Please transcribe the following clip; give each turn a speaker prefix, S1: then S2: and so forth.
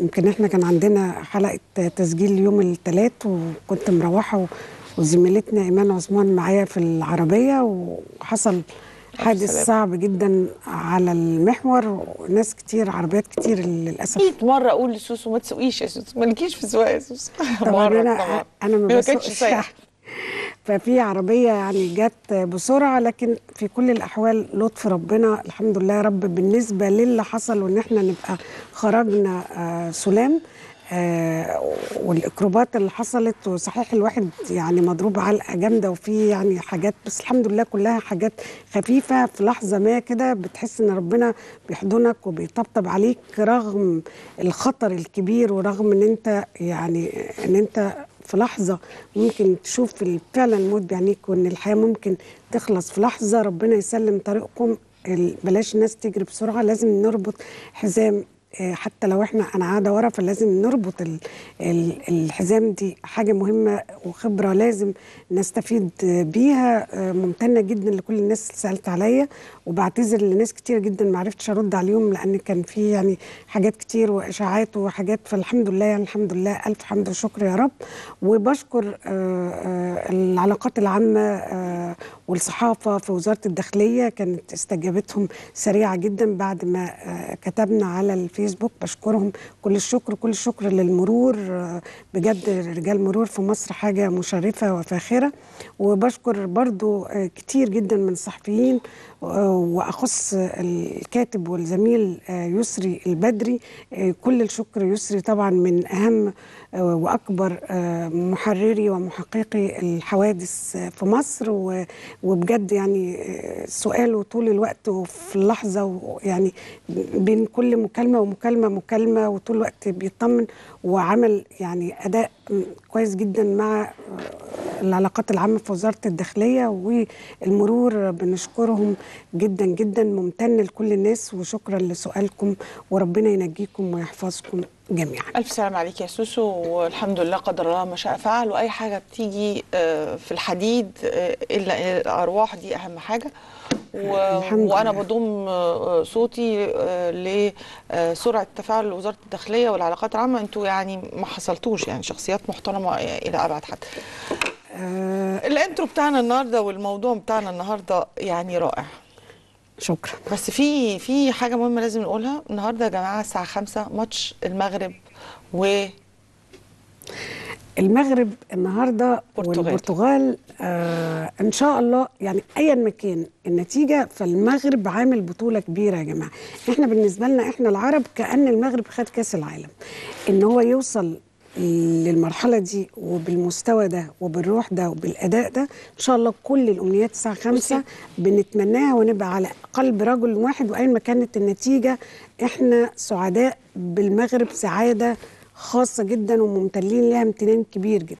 S1: يمكن إحنا كان عندنا حلقة تسجيل يوم الثلاث وكنت مروحة و- وزميلتنا إيمان عثمان معايا في العربية وحصل حادث. صعب جدا على المحور وناس كتير عربيات كتير للأسف
S2: 100 مرة أقول لسوسو ما تسوقيش يا سوسو مالكيش في السواقه يا سوسو
S1: طبعا
S2: أنا.
S1: أنا ما بسوقش. ففي عربية يعني جت بسرعة لكن في كل الأحوال لطف ربنا الحمد لله يا رب. بالنسبة للي حصل وإن إحنا نبقى خرجنا آه سلام آه والإكروبات اللي حصلت. وصحيح الواحد يعني مضروب علقة جامدة وفي يعني حاجات بس الحمد لله كلها حاجات خفيفة في لحظة ما كده. بتحس إن ربنا بيحضنك وبيطبطب عليك رغم الخطر الكبير ورغم إن أنت يعني إن أنت في لحظة ممكن تشوف فعلا الموت بعينيك وإن الحياة ممكن تخلص في لحظة. ربنا يسلم طريقكم بلاش الناس تجري بسرعة لازم نربط حزام حتى لو إحنا أنا قاعدة ورا فلازم نربط ال ال الحزام دي حاجة مهمة وخبرة لازم نستفيد آه، بيها. آه، ممتنة جدا لكل الناس اللي سألت عليا وبعتذر لناس كتير جدا ما عرفتش أرد عليهم لأن كان في يعني حاجات كتير وإشاعات وحاجات. فالحمد لله يعني الحمد لله ألف حمد وشكر يا رب. وبشكر آه، آه، العلاقات العامة آه، والصحافة في وزارة الداخلية كانت استجابتهم سريعة جدا بعد ما آه، كتبنا على الفيسبوك. بشكرهم. كل الشكر كل الشكر للمرور. آه، بجد رجال مرور في مصر حاجة مشرفة وفاخرة. وبشكر برضو آه، كتير جدا من الصحفيين وأخص الكاتب والزميل يسري البدري. كل الشكر يسري طبعا من أهم وأكبر محرري ومحققي الحوادث في مصر. و- وبجد يعني آه، سؤاله طول الوقت وفي اللحظه ويعني بين كل مكالمة ومكالمة مكالمة وطول الوقت بيطمن وعمل يعني أداء كويس جدا مع العلاقات العامة في وزارة الداخلية والمرور بنشكرهم جدا جدا ممتن لكل الناس وشكرا لسؤالكم وربنا ينجيكم ويحفظكم جميعا.
S2: ألف سلام عليك يا سوسو والحمد لله قدر الله ما شاء فعل وأي حاجة بتيجي آه، في الحديد آه، إلا الارواح دي أهم حاجة. و...
S1: وأنا.
S2: بضم آه، صوتي لسرعه تفاعل وزارة الداخلية والعلاقات العامة. أنتوا يعني ما حصلتوش يعني شخصيات محترمة إلى أبعد حد.
S1: آه
S2: ال intro بتاعنا النهارده والموضوع بتاعنا النهارده يعني رائع.
S1: شكرا.
S2: بس في في حاجة مهمة لازم نقولها. النهارده يا جماعة الساعة 5 ماتش المغرب و
S1: المغرب النهارده
S2: برتغال.
S1: والبرتغال آه إن شاء الله يعني ايا ما كان النتيجة فالمغرب عامل بطولة كبيرة يا جماعة. إحنا بالنسبة لنا إحنا العرب كأن المغرب خد كأس العالم. إن هو يوصل للمرحلة دي وبالمستوى ده وبالروح ده وبالأداء ده إن شاء الله كل الأمنيات الساعة 5 بنتمناها ونبقى على قلب رجل واحد وايا ما كانت النتيجة إحنا سعداء بالمغرب سعادة خاصة جدا وممتلين ليها امتنان كبير جدا.